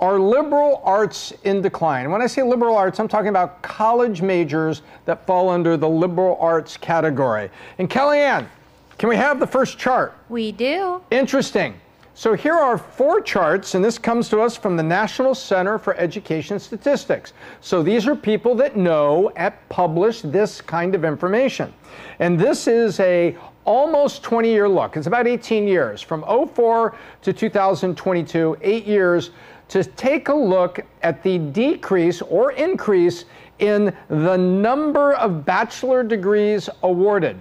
are liberal arts in decline? When I say liberal arts, I'm talking about college majors that fall under the liberal arts category. And Kellyanne, can we have the first chart? We do. Interesting. So here are four charts, and this comes to us from the National Center for Education Statistics. So these are people that know and publish this kind of information. And this is a almost 20 year look. It's about 18 years, from 04 to 2022, eight years, to take a look at the decrease or increase in the number of bachelor degrees awarded.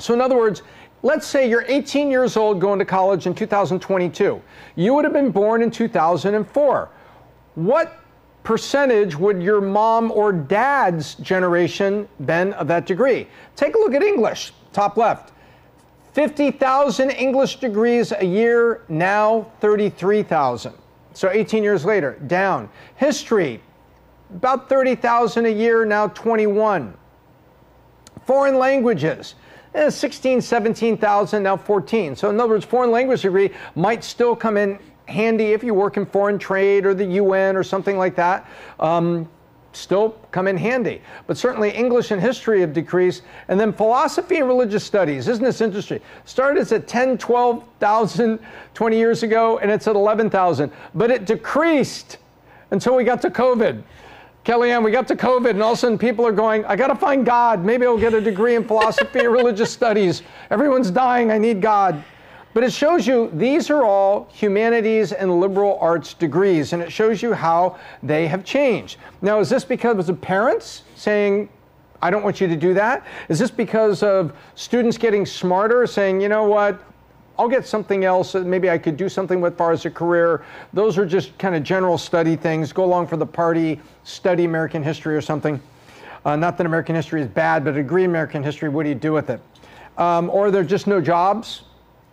So, in other words, let's say you're 18 years old going to college in 2022. You would have been born in 2004. What percentage would your mom or dad's generation been of that degree? Take a look at English, top left. 50,000 English degrees a year, now 33,000. So 18 years later, down. History, about 30,000 a year, now 21. Foreign languages, eh, 16, 17,000, now 14. So in other words, foreign language degree might still come in handy if you work in foreign trade or the UN or something like that. Um, still come in handy. But certainly English and history have decreased. And then philosophy and religious studies, isn't this interesting? Started at 10, 12,000 20 years ago, and it's at 11,000. But it decreased until we got to COVID. Kellyanne, we got to COVID, and all of a sudden people are going, I got to find God. Maybe I'll get a degree in philosophy or religious studies. Everyone's dying. I need God. But it shows you these are all humanities and liberal arts degrees, and it shows you how they have changed. Now, is this because of parents saying, I don't want you to do that? Is this because of students getting smarter, saying, you know what, I'll get something else maybe I could do something with far as a career. Those are just kind of general study things. Go along for the party, study American history or something. Uh, not that American history is bad, but a degree in American history, what do you do with it? Um, or there's just no jobs.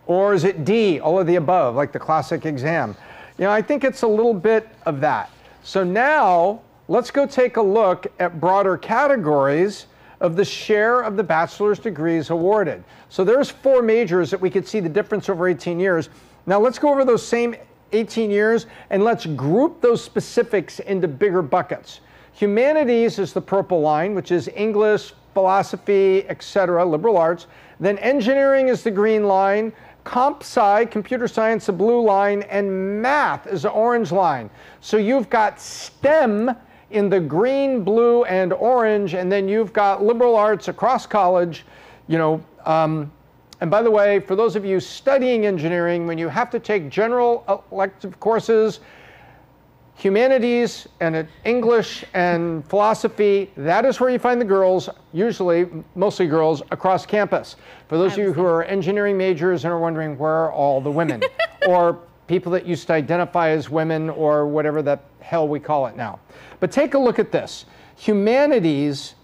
Or is it D, all of the above, like the classic exam? You know, I think it's a little bit of that. So now let's go take a look at broader categories of the share of the bachelor's degrees awarded. So there's four majors that we could see the difference over 18 years. Now let's go over those same 18 years and let's group those specifics into bigger buckets. Humanities is the purple line, which is English, philosophy, etc., liberal arts. Then engineering is the green line, comp sci, computer science, the blue line, and math is the orange line. So you've got STEM in the green, blue, and orange, and then you've got liberal arts across college, you know. Um, and by the way, for those of you studying engineering, when you have to take general elective courses, humanities and English and philosophy, that is where you find the girls, usually, mostly girls, across campus. For those of you who are engineering majors and are wondering where are all the women, or people that used to identify as women, or whatever the hell we call it now. But take a look at this. Humanities,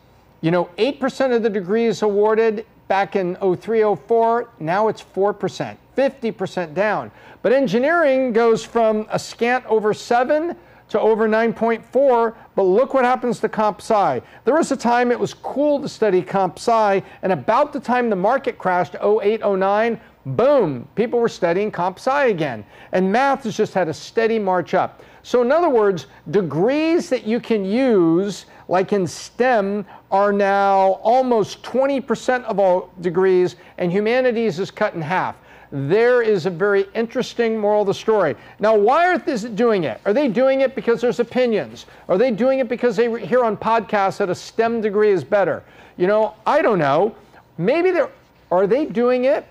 you know, 8% of the degrees awarded back in 03, 04, now it's 4%, 50% down. But engineering goes from a scant over 7 to over 9.4, but look what happens to comp sci. There was a time it was cool to study comp sci, and about the time the market crashed, 08, 09, boom, people were studying comp sci again. And math has just had a steady march up. So, in other words, degrees that you can use, like in STEM, are now almost 20% of all degrees, and humanities is cut in half. There is a very interesting moral of the story. Now, why are they doing it? Are they doing it because there's opinions? Are they doing it because they hear on podcasts that a STEM degree is better? You know, I don't know. Maybe they're, are they doing it,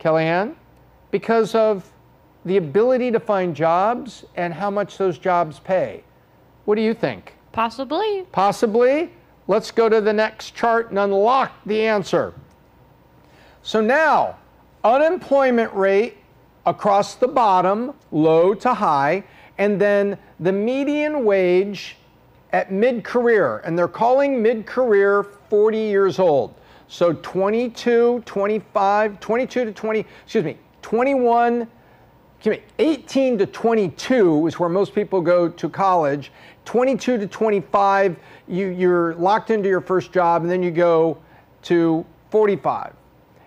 Kellyanne, because of the ability to find jobs and how much those jobs pay. What do you think? Possibly. Possibly. Let's go to the next chart and unlock the answer. So now, unemployment rate across the bottom, low to high, and then the median wage at mid career. And they're calling mid career 40 years old. So 22, 25, 22 to 20, excuse me, 21 excuse me, 18 to 22 is where most people go to college. 22 to 25, you, you're locked into your first job, and then you go to 45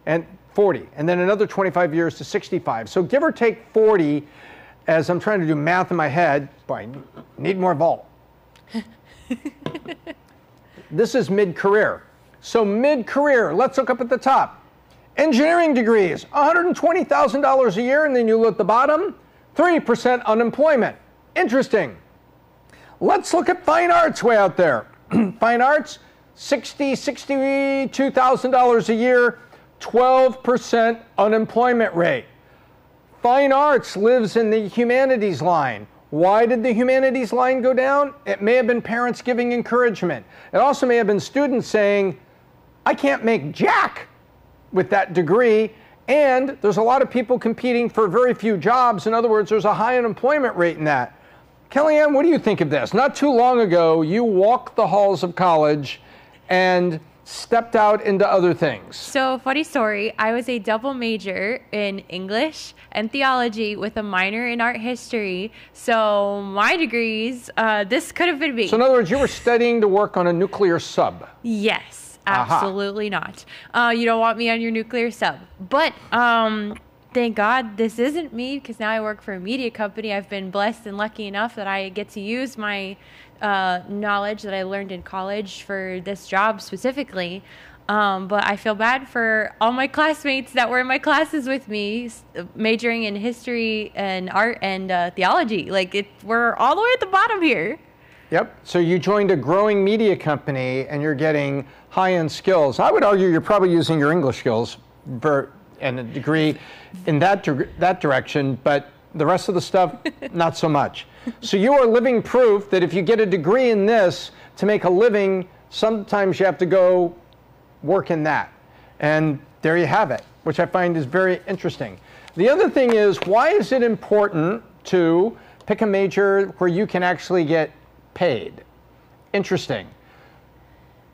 and 40, and then another 25 years to 65. So give or take 40. as I'm trying to do math in my head. Boy, I need more volt. this is mid career. So, mid career, let's look up at the top. Engineering degrees, $120,000 a year, and then you look at the bottom, 3% unemployment. Interesting. Let's look at fine arts way out there. fine arts, $60,000, $62,000 a year, 12% unemployment rate. Fine arts lives in the humanities line. Why did the humanities line go down? It may have been parents giving encouragement. It also may have been students saying, I can't make jack with that degree. And there's a lot of people competing for very few jobs. In other words, there's a high unemployment rate in that. Kellyanne, what do you think of this? Not too long ago, you walked the halls of college and stepped out into other things. So, funny story I was a double major in English and theology with a minor in art history. So, my degrees, uh, this could have been me. So, in other words, you were studying to work on a nuclear sub. Yes. Absolutely Aha. not. Uh, you don't want me on your nuclear sub. But um, thank God this isn't me because now I work for a media company. I've been blessed and lucky enough that I get to use my uh, knowledge that I learned in college for this job specifically. Um, but I feel bad for all my classmates that were in my classes with me, majoring in history and art and uh, theology. Like, it, we're all the way at the bottom here. Yep. So you joined a growing media company and you're getting high-end skills. I would argue you're probably using your English skills for, and a degree in that that direction, but the rest of the stuff not so much. So you are living proof that if you get a degree in this to make a living, sometimes you have to go work in that. And there you have it, which I find is very interesting. The other thing is, why is it important to pick a major where you can actually get paid. Interesting.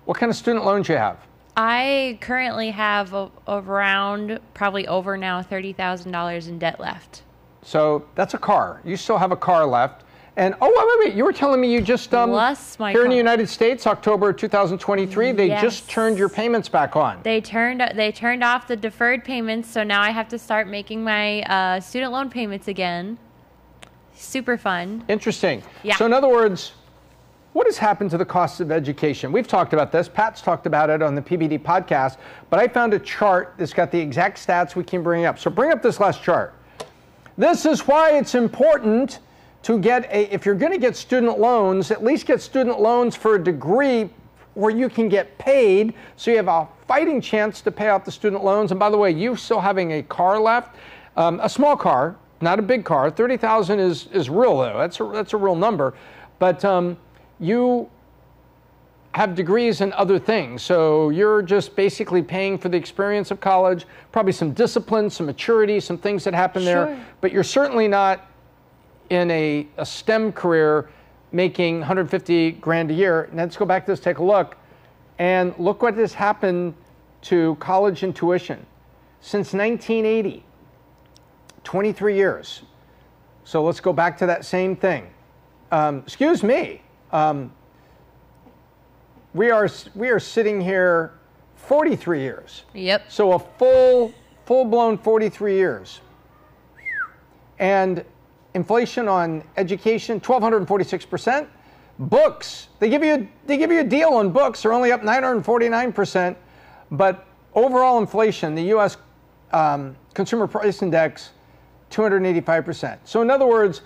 What kind of student loans you have? I currently have a, around probably over now $30,000 in debt left. So that's a car. You still have a car left. And oh, wait, wait, wait. You were telling me you just um, Plus my here car. in the United States, October 2023, they yes. just turned your payments back on. They turned they turned off the deferred payments, so now I have to start making my uh, student loan payments again. Super fun. Interesting. Yeah. So in other words, what has happened to the cost of education? We've talked about this. Pat's talked about it on the PBD podcast, but I found a chart that's got the exact stats we can bring up. So bring up this last chart. This is why it's important to get a, if you're going to get student loans, at least get student loans for a degree where you can get paid so you have a fighting chance to pay off the student loans. And by the way, you still having a car left, um, a small car, not a big car. 30,000 is, is real though. That's a, that's a real number. But um, you have degrees in other things. So you're just basically paying for the experience of college, probably some discipline, some maturity, some things that happen sure. there. But you're certainly not in a, a STEM career making 150 grand a year. And let's go back to this, take a look. And look what has happened to college and tuition since 1980, 23 years. So let's go back to that same thing. Um, excuse me, um, we are we are sitting here 43 years. Yep. So a full full blown 43 years. And inflation on education 1246 percent. Books they give you they give you a deal on books. They're only up 949 percent, but overall inflation, the U.S. Um, Consumer Price Index, 285 percent. So in other words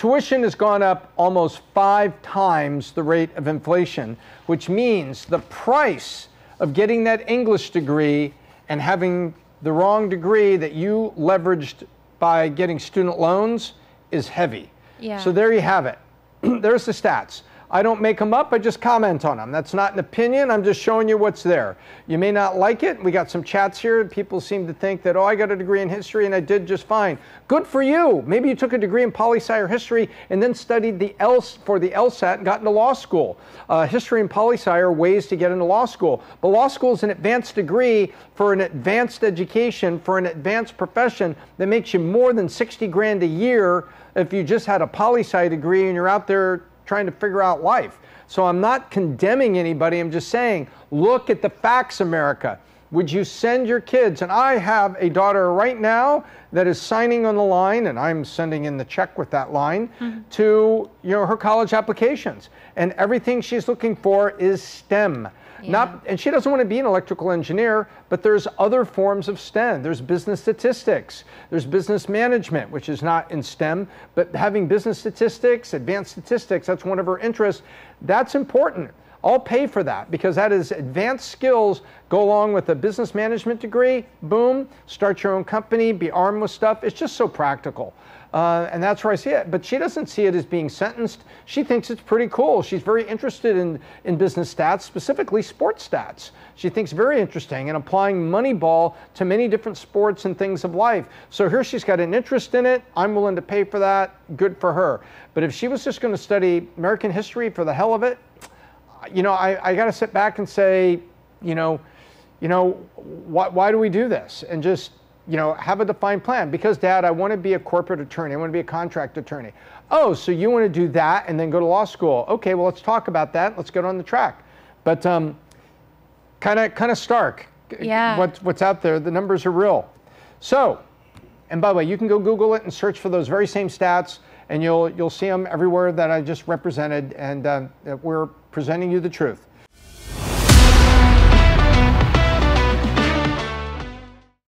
Tuition has gone up almost five times the rate of inflation, which means the price of getting that English degree and having the wrong degree that you leveraged by getting student loans is heavy. Yeah. So there you have it. There's the stats. I don't make them up, I just comment on them. That's not an opinion, I'm just showing you what's there. You may not like it. We got some chats here. People seem to think that, oh, I got a degree in history and I did just fine. Good for you. Maybe you took a degree in poli sci or history and then studied the else for the LSAT and got into law school. Uh, history and poli sci are ways to get into law school. But law school is an advanced degree for an advanced education, for an advanced profession that makes you more than 60 grand a year if you just had a poli sci degree and you're out there trying to figure out life. So I'm not condemning anybody. I'm just saying, look at the facts, America. Would you send your kids? And I have a daughter right now that is signing on the line, and I'm sending in the check with that line mm-hmm. to you know her college applications. And everything she's looking for is STEM. Yeah. Not, and she doesn't want to be an electrical engineer, but there's other forms of STEM. There's business statistics, there's business management, which is not in STEM, but having business statistics, advanced statistics, that's one of her interests. That's important. I'll pay for that because that is advanced skills go along with a business management degree. Boom, start your own company, be armed with stuff. It's just so practical. Uh, and that's where I see it. But she doesn't see it as being sentenced. She thinks it's pretty cool. She's very interested in, in business stats, specifically sports stats. She thinks very interesting in applying Moneyball to many different sports and things of life. So here she's got an interest in it. I'm willing to pay for that. Good for her. But if she was just going to study American history for the hell of it, you know, I, I got to sit back and say, you know, you know, why, why do we do this? And just, you know, have a defined plan. Because, Dad, I want to be a corporate attorney. I want to be a contract attorney. Oh, so you want to do that and then go to law school? Okay, well, let's talk about that. Let's get on the track. But kind of, kind of stark. Yeah. What, what's out there? The numbers are real. So, and by the way, you can go Google it and search for those very same stats, and you'll you'll see them everywhere that I just represented. And uh, we're presenting you the truth.